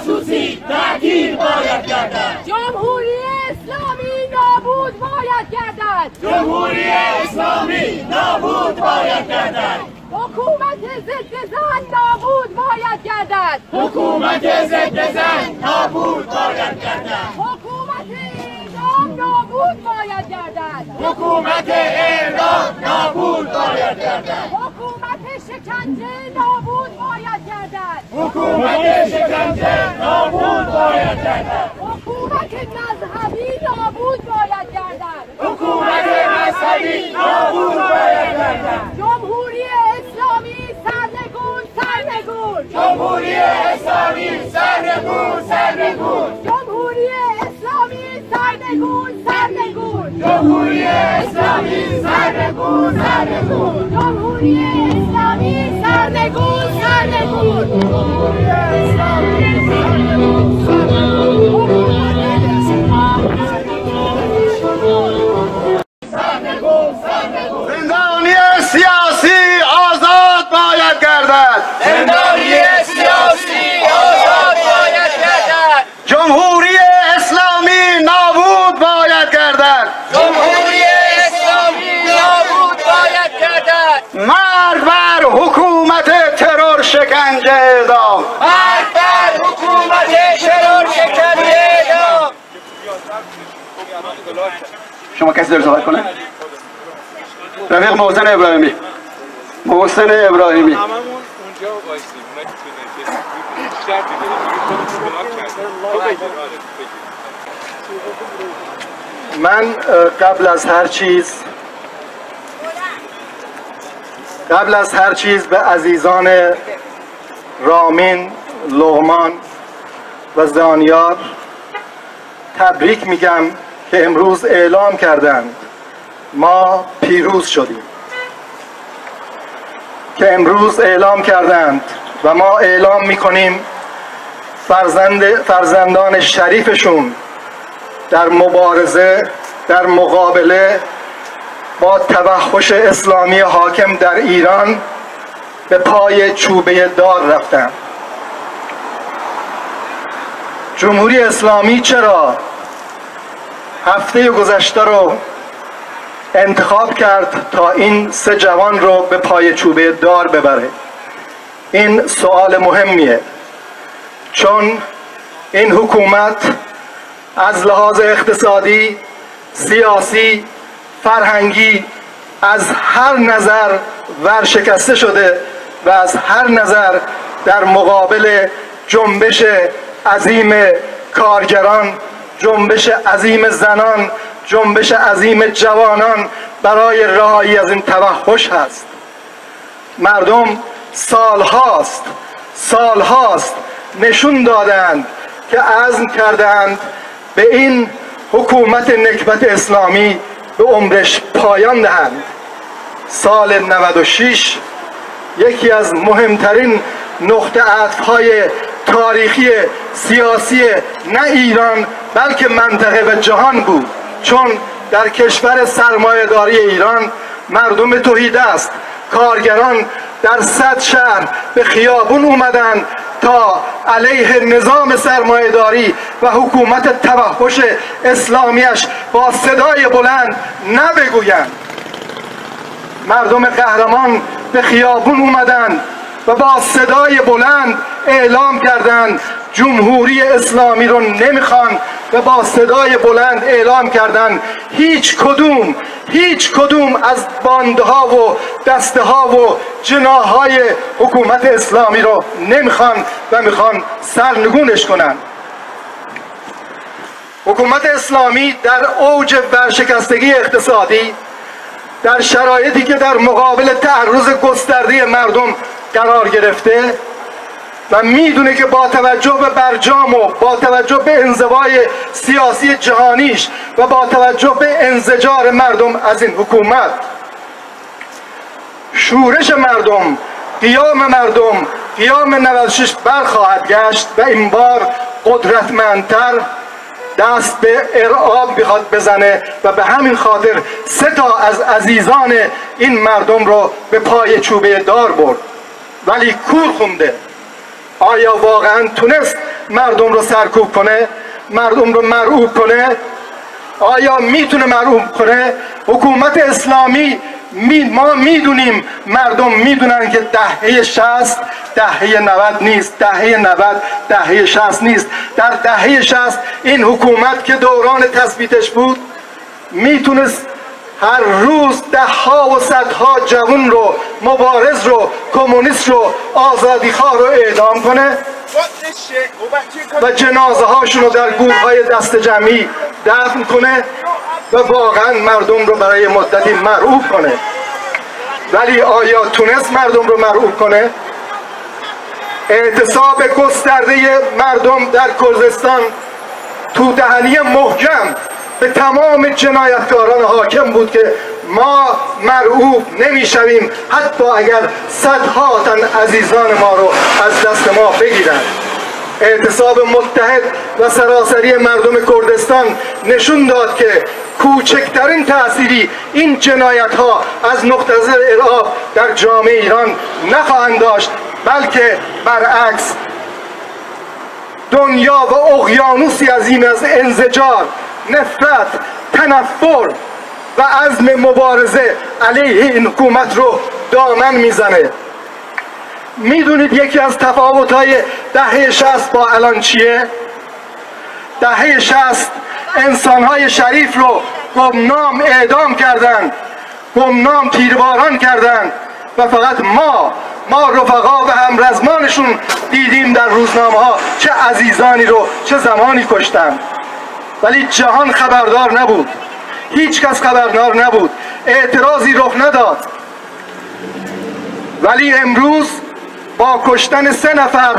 جاسوسی تعطیل باید گردد. جمهوری اسلامی نابود باید گردد. جمهوری اسلامی نابود باید گردد. حکومت ضد زن نابود باید گردد. حکومت ضد زن نابود باید گردد حکومت اعدام نابود باید گردد حکومت اعدام نابود باید گردد حکومت شکنجه نابود باید گردد حکومت شکنجه نابود باید گردد حکومت مذهبی نابود باید گردد حکومت مذهبی نابود باید گردد جمهوری اسلامی سرنگون سرنگون جمهوری اسلامی سرنگون سرنگون جمهوری اسلامی سرنگون سرنگون جمهوری اسلامی سرنگون سرنگون جمهوری اسلامی سرنگون مرگ بر حکومت ترور شکنجه اعدام مرگ بر حکومت شرور شکنجه اعدام شما کسی داره صحبت کنه؟ رفیق محسن ابراهیمی محسن ابراهیمی. من قبل از هر چیز قبل از هر چیز به عزیزان رامین لغمان و زانیار تبریک میگم که امروز اعلام کردند ما پیروز شدیم. که امروز اعلام کردند و ما اعلام می‌کنیم فرزند فرزندان شریفشون در مبارزه در مقابله با توحش اسلامی حاکم در ایران به پای چوبه دار رفتند جمهوری اسلامی چرا هفته گذشته رو انتخاب کرد تا این سه جوان رو به پای چوبه دار ببره؟ این سوال مهمیه. چون این حکومت از لحاظ اقتصادی سیاسی فرهنگی از هر نظر ورشکسته شده و از هر نظر در مقابل جنبش عظیم کارگران جنبش عظیم زنان جنبش عظیم جوانان برای رهایی از این توحش هست. مردم سالهاست سالهاست نشون دادند که عزم کردند به این حکومت نکبت اسلامی به عمرش پایان دهند. سال 96 یکی از مهمترین نقطه های تاریخی سیاسی نه ایران بلکه منطقه و جهان بود. چون در کشور سرمایهداری ایران مردم توحید است. کارگران در صد شهر به خیابون اومدن تا علیه نظام سرمایهداری و حکومت توحش اسلامیش با صدای بلند نبگویند. مردم قهرمان به خیابون اومدن و با صدای بلند اعلام کردند جمهوری اسلامی رو نمی‌خوان و با صدای بلند اعلام کردند هیچ کدوم هیچ کدوم از باندها و دسته ها و جناهای حکومت اسلامی رو نمی‌خوان و می‌خوان سرنگونش کنن. حکومت اسلامی در اوج ورشکستگی اقتصادی در شرایطی که در مقابل تعرض گسترده مردم قرار گرفته و می‌دونه که با توجه به برجام و با توجه به انزوای سیاسی جهانیش و با توجه به انزجار مردم از این حکومت شورش مردم قیام مردم قیام 96 برخواهد گشت و این بار قدرتمندتر دست به ارعاب می‌خواد بزنه و به همین خاطر سه تا از عزیزان این مردم رو به پای چوبه دار برد. ولی کور خونده. آیا واقعا تونست مردم رو سرکوب کنه؟ مردم رو مرعوب کنه؟ آیا می‌تونه مرعوب کنه؟ حکومت اسلامی می ما می‌دونیم مردم می‌دونن که دهه 60 دهه 90 نیست. دهه 90 دهه 60 نیست. در دهه 60 این حکومت که دوران تثبیتش بود می‌تونست هر روز ده ها و صدها جوان رو مبارز رو کمونیست رو آزادی خواه رو اعدام کنه و جنازه هاشون رو در گروه های دست جمعی دفن کنه و واقعا مردم رو برای مدتی مرعوب کنه ولی آیا تونست مردم رو مرعوب کنه؟ اعتصاب گسترده مردم در کردستان تو دهنی محکم به تمام جنایتکاران حاکم بود که ما مرعوب نمی‌شویم حتی اگر صدها تن عزیزان ما رو از دست ما بگیرند. اعتصاب متحد و سراسری مردم کردستان نشون داد که کوچکترین تأثیری این جنایت ها از نقطه ارعاب در جامعه ایران نخواهند داشت بلکه برعکس. دنیا و اقیانوسی عظیم از انزجار نفرت تنفر و عزم مبارزه علیه این حکومت رو دامن می‌زنه می‌دونید یکی از تفاوت‌های دهه شست با الان چیه؟ دهه شست انسانهای شریف رو گمنام اعدام کردند گمنام تیرباران کردند و فقط ما ما رفقا و همرزمانشون دیدیم در روزنامه ها چه عزیزانی رو چه زمانی کشتن ولی جهان خبردار نبود. هیچ کس خبردار نبود. اعتراضی رخ نداد. ولی امروز با کشتن سه نفر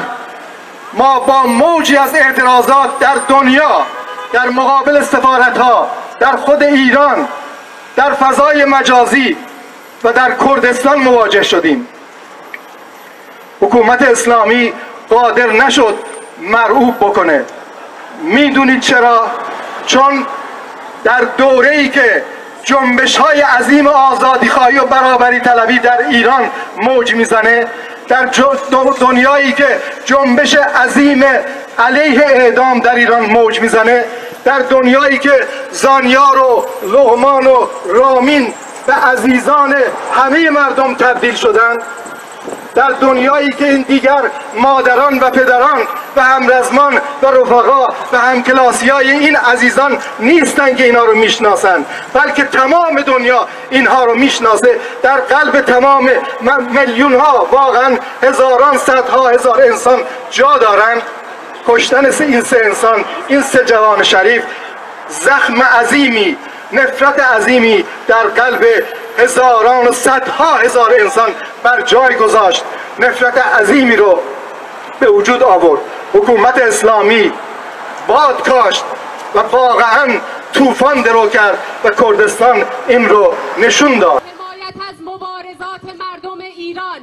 ما با موجی از اعتراضات در دنیا در مقابل سفارت ها در خود ایران در فضای مجازی و در کردستان مواجه شدیم. حکومت اسلامی قادر نشد مرعوب بکنه. می‌دونید چرا؟ چون در دوره ای که جنبش های عظیم آزادی خواهی و برابری طلبی در ایران موج می‌زنه در دنیایی که جنبش عظیم علیه اعدام در ایران موج می‌زنه در دنیایی که زانیار و لغمان و رامین به عزیزان همه مردم تبدیل شدند در دنیایی که این دیگر مادران و پدران و همرزمان و رفقا و همکلاسی های این عزیزان نیستن که اینا رو می‌شناسن بلکه تمام دنیا اینها رو می‌شناسه. در قلب تمام میلیون ها واقعا هزاران صدها هزار انسان جا دارن. کشتن این سه انسان این سه جوان شریف زخم عظیمی نفرت عظیمی در قلب هزاران و صدها هزار انسان بر جای گذاشت. نفرت عظیمی رو به وجود آورد. حکومت اسلامی باد کاشت و واقعا طوفان درو کرد و کردستان این رو نشون داد. حمایت از مبارزات مردم ایران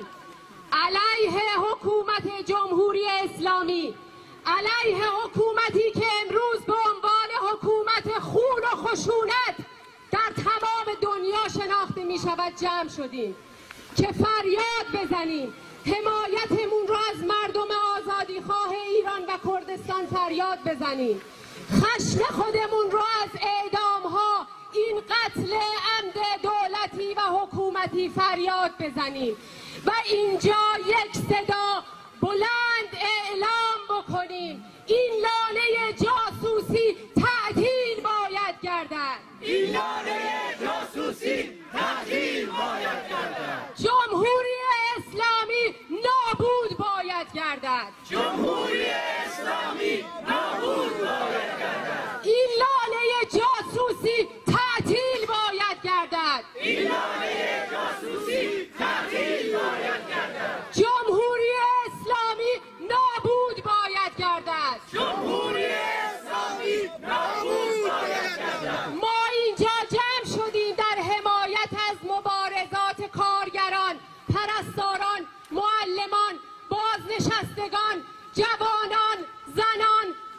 علیه حکومت جمهوری اسلامی علیه حکومتی که امروز به عنوان حکومت خون و خشونت در تمام دنیا شناخته می شود جمع شدیم. که فریاد بزنیم. حمایتمون رو از مردم آزادی خواه ایران و کردستان فریاد بزنیم. خشم خودمون رو از اعدام ها این قتل عمد دولتی و حکومتی فریاد بزنیم. و اینجا یک صدا بلند اعلام بکنیم. این لاله جاسوسی تعدیل باید گردد. این لاله جاسوسی تعدیل باید گردد. جمهوری اسلامی نابود باید گردد. جمهوری اسلامی نابود باید گردد این لاله جاسوسی تعطیل باید گردد این لاله جاسوسی تعدیل باید گردد جمهوری اسلامی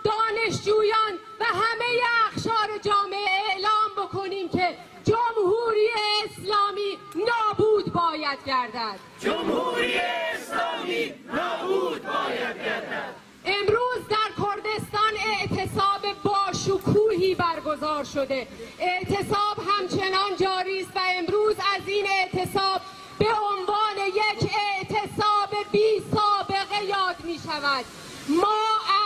دانشجویان و همه اخشار جامعه اعلام بکنیم که جمهوری اسلامی نابود باید گردد. جمهوری اسلامی نابود باید گردد. امروز در کردستان اعتصاب با شکوهی برگزار شده. اعتصاب همچنان جاری است و امروز از این اعتصاب به عنوان یک اعتصاب بی سابقه یاد می شود. ما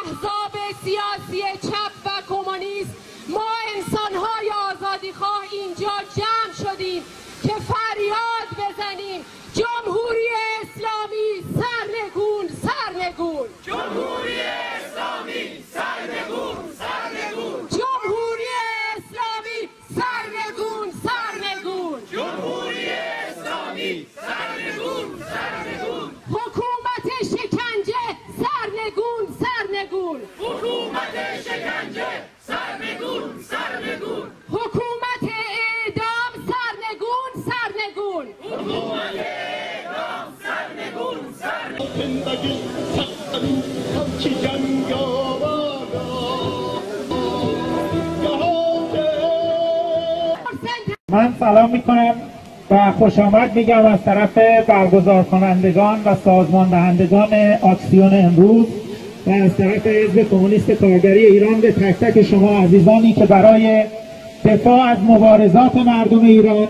احزاب سیاسی چپ و کمونیست ما انسانهای آزادی خواه اینجا جمع شدیم. من سلام می‌کنم و خوش آمد میگم از طرف برگزار کنندگان و سازمان دهندگان آکسیون امروز و از طرف حزب کمونیست کارگری ایران به تک تک شما عزیزانی که برای دفاع از مبارزات مردم ایران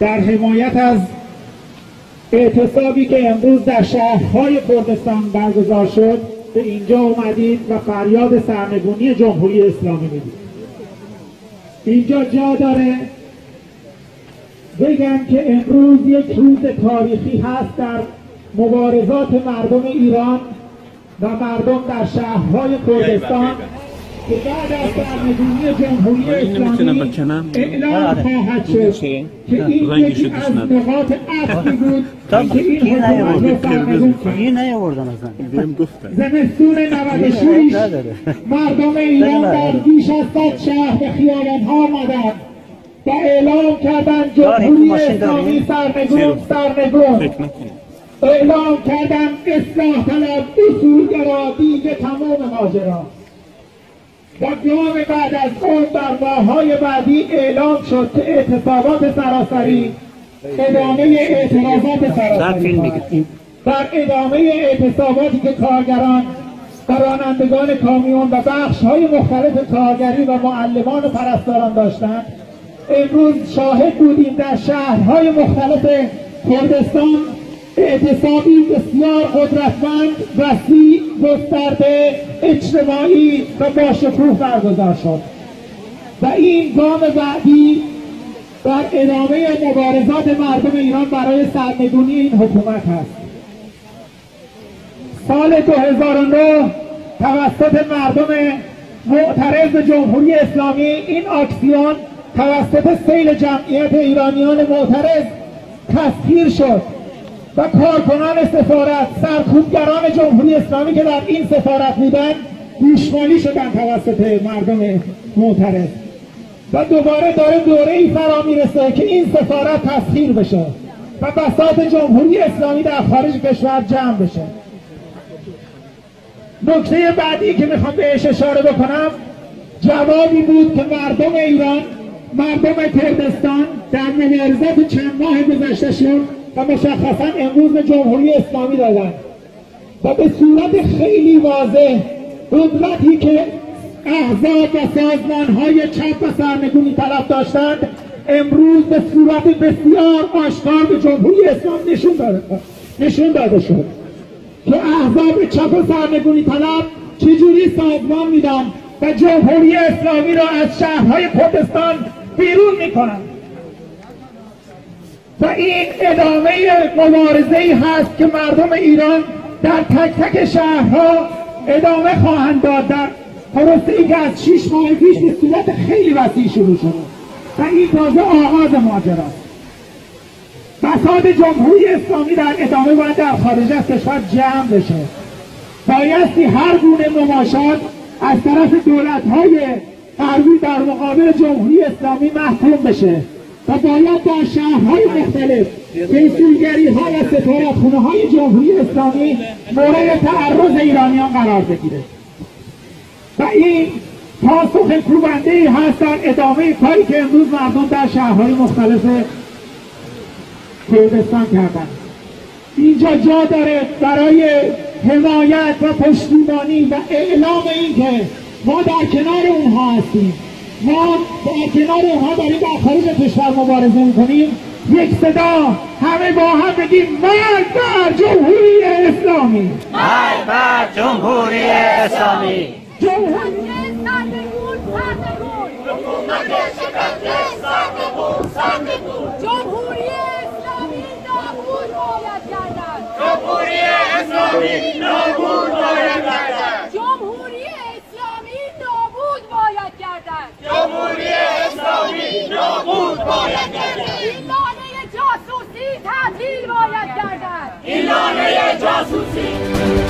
در حمایت از اعتصابی که امروز در شهرهای کردستان برگزار شد به اینجا اومدید و فریاد سرنگونی جمهوری اسلامی می‌دید. اینجا جا داره بگم که امروز یک روز تاریخی هست در مبارزات مردم ایران و مردم در شهرهای کردستان که بعد از سرنگونی جمهوری اسلامی اعلام خواهد شد که این یکی از نقاط عطفی بود که این حکومت رو سرنگون کرد زمستون 96 مردم ایران در بیش از صد شهر به خیابانها آمدند. و اعلام کردند جمهوری اسلامی سرنگون سرنگون. اعلام کردند اصلاح طلب اصولگرا دیگه تمام ماجرا. و گام بعد از اون در ماههای بعدی اعلام شد که اعتصابات سراسری ادامه اعتراضات سراسری. در ادامه اعتصاباتی که کارگران و رانندگان کامیون و بخش های مختلف کارگری و معلمان و پرستاران داشتند امروز شاهد بودیم در شهرهای مختلف کردستان. اعتصابی بسیار قدرتمند وسیع گسترده اجتماعی و با شکوه برگزار شد. و این گام بعدی در ادامه مبارزات مردم ایران برای سرنگونی این حکومت هست سال 2009 توسط مردم معترض جمهوری اسلامی این آکسیون توسط سیل جمعیت ایرانیان معترض تسخیر شد و کارکنان سفارت سرکوبگران جمهوری اسلامی که در این سفارت بودند گوشمالی شدن توسط مردم معترض. و دوباره داره دوره ای فرا می‌رسه که این سفارت تسخیر بشه و بساط جمهوری اسلامی در خارج کشور جمع بشه. نکته بعدی که می‌خوام بهش اشاره بکنم جوابی بود که مردم ایران مردم کردستان در مبارزات چند ماه گذشتهشون و مشخصا امروز به جمهوری اسلامی دادن و به صورت خیلی واضح قدرتی که احزاب و سازمان های چپ و سرنگونی طلب داشتند امروز به صورت بسیار آشکار به جمهوری اسلامی نشون داده نشون داده شد که احزاب چپ و سرنگونی طلب چجوری سازمان میدن و جمهوری اسلامی را از شهرهای کردستان بیرون می‌کنن و این ادامه مبارزه ای هست که مردم ایران در تک تک شهرها ادامه خواهند داد. در پروسه ای که از شیش ماه پیش به صورت خیلی وسیع شروع شده. و این تازه آغاز ماجراست فساد جمهوری اسلامی در ادامه باید در خارج از کشور جمع بشه. بایستی هر گونه مماشات از طرف دولت های غربی در مقابل جمهوری اسلامی محکوم بشه و باید در شهرهای مختلف کنسولگری ها و سفارت خونه های جمهوری اسلامی مورد تعرض ایرانیان قرار بگیره. و این پاسخ کوبنده ای هست در ادامه کاری که امروز مردم در شهرهای مختلف کردستان کردن. اینجا جا داره برای حمایت و پشتیبانی و اعلام این که ما در کنار اونها هستیم. ما در کنار اونها داریم در خارج کشور مبارزه می‌کنیم. یک صدا همه با هم بگیم مرد بر جمهوری اسلامی. مرد بر جمهوری اسلامی. جمهوری جمهوری اسلامی نابود باید کردن جمهوری جمهوری اسلامی نابود باید گردد. این لانه جاسوسی تبدیل باید گردد. این لانه جاسوسی.